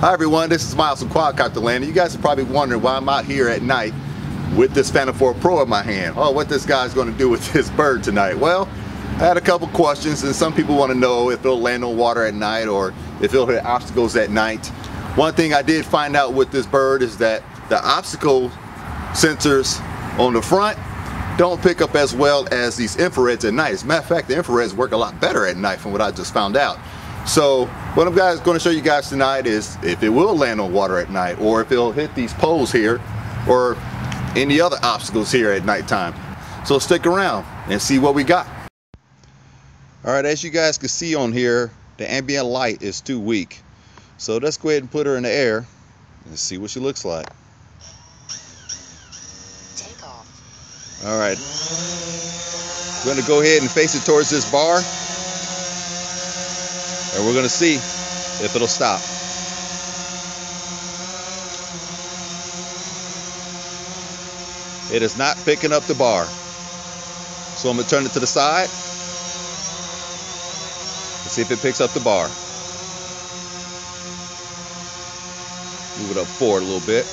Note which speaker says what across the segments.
Speaker 1: Hi everyone, this is Miles from Quadcopter Land. You guys are probably wondering why I'm out here at night with this Phantom 4 Pro in my hand. Oh, what this guy's going to do with this bird tonight? Well, I had a couple questions and some people want to know if it'll land on water at night or if it'll hit obstacles at night. One thing I did find out with this bird is that the obstacle sensors on the front don't pick up as well as these infrareds at night. As a matter of fact, the infrareds work a lot better at night from what I just found out. So what I'm guys going to show you guys tonight is if it will land on water at night or if it'll hit these poles here or any other obstacles here at nighttime. So stick around and see what we got. All right, as you guys can see on here, the ambient light is too weak. So let's go ahead and put her in the air and see what she looks like.
Speaker 2: Take off.
Speaker 1: All right. I'm going to go ahead and face it towards this bar and we're going to see if it'll stop. It is not picking up the bar. So I'm going to turn it to the side. Let's see if it picks up the bar. Move it up forward a little bit.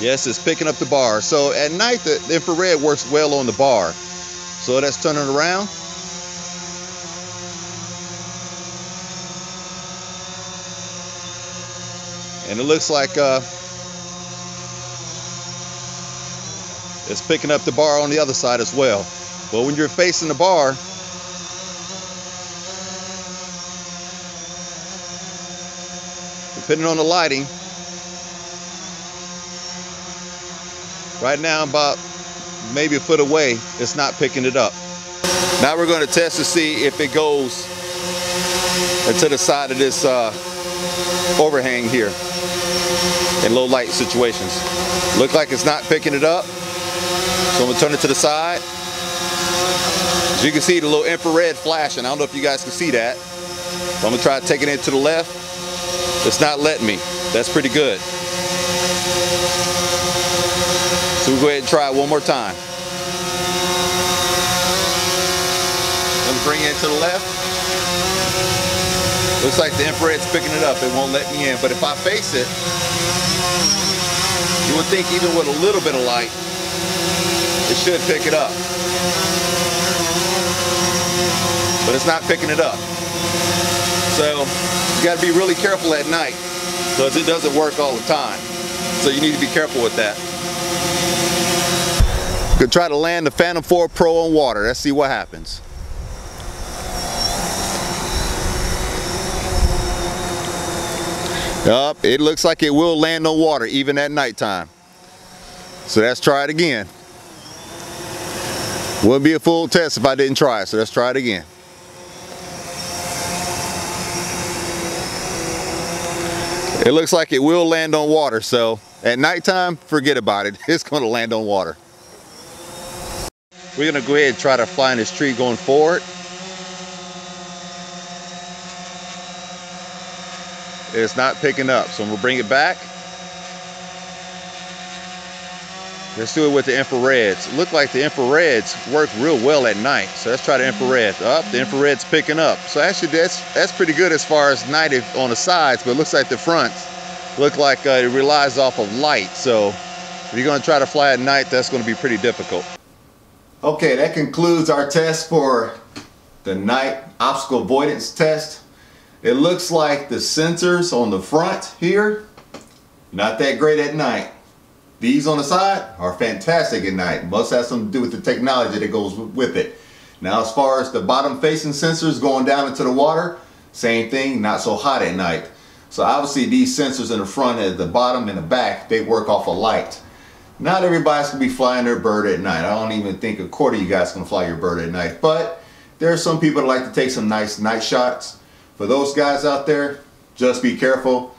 Speaker 1: Yes, it's picking up the bar. So at night, the infrared works well on the bar. So that's turning around. And it looks like uh, it's picking up the bar on the other side as well. But when you're facing the bar depending on the lighting right now about maybe a foot away it's not picking it up. Now we're going to test to see if it goes into the side of this uh, overhang here in low light situations. Look like it's not picking it up. So I'm gonna turn it to the side. As you can see the little infrared flashing. I don't know if you guys can see that. I'm gonna try taking it to the left. It's not letting me. That's pretty good. So we'll go ahead and try it one more time. Me bring it to the left. Looks like the infrared's picking it up. It won't let me in. But if I face it, you would think even with a little bit of light, it should pick it up. But it's not picking it up. So you got to be really careful at night because it doesn't work all the time. So you need to be careful with that. Could try to land the Phantom 4 Pro on water. Let's see what happens. Yup, it looks like it will land on water even at nighttime. So let's try it again. Wouldn't be a full test if I didn't try it, so let's try it again. It looks like it will land on water, so at nighttime, forget about it. It's going to land on water. We're going to go ahead and try to fly in this tree going forward. It's not picking up, so I'm gonna bring it back. Let's do it with the infrareds. Look like the infrareds work real well at night. So let's try the infrared. Up, the infrared's picking up. So actually that's that's pretty good as far as night on the sides, but it looks like the fronts look like uh, it relies off of light. So if you're gonna try to fly at night, that's gonna be pretty difficult. Okay, that concludes our test for the night obstacle avoidance test. It looks like the sensors on the front here, not that great at night. These on the side are fantastic at night. Must have something to do with the technology that goes with it. Now as far as the bottom facing sensors going down into the water, same thing, not so hot at night. So obviously these sensors in the front at the bottom and the back, they work off of light. Not everybody's gonna be flying their bird at night. I don't even think a quarter of you guys can fly your bird at night. But there are some people that like to take some nice night shots for those guys out there, just be careful.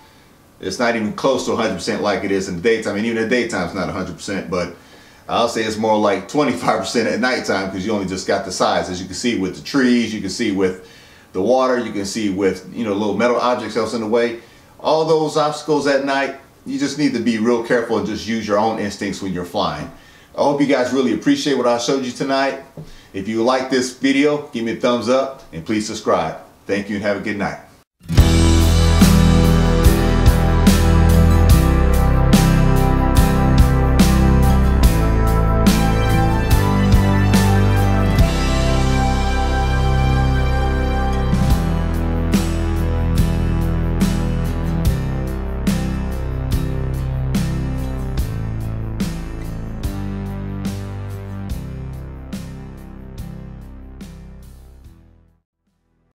Speaker 1: It's not even close to 100% like it is in the daytime. I mean, even the daytime, it's not 100%, but I'll say it's more like 25% at nighttime because you only just got the size. As you can see with the trees, you can see with the water, you can see with, you know, little metal objects else in the way. All those obstacles at night, you just need to be real careful and just use your own instincts when you're flying. I hope you guys really appreciate what I showed you tonight. If you like this video, give me a thumbs up and please subscribe. Thank you and have a good night.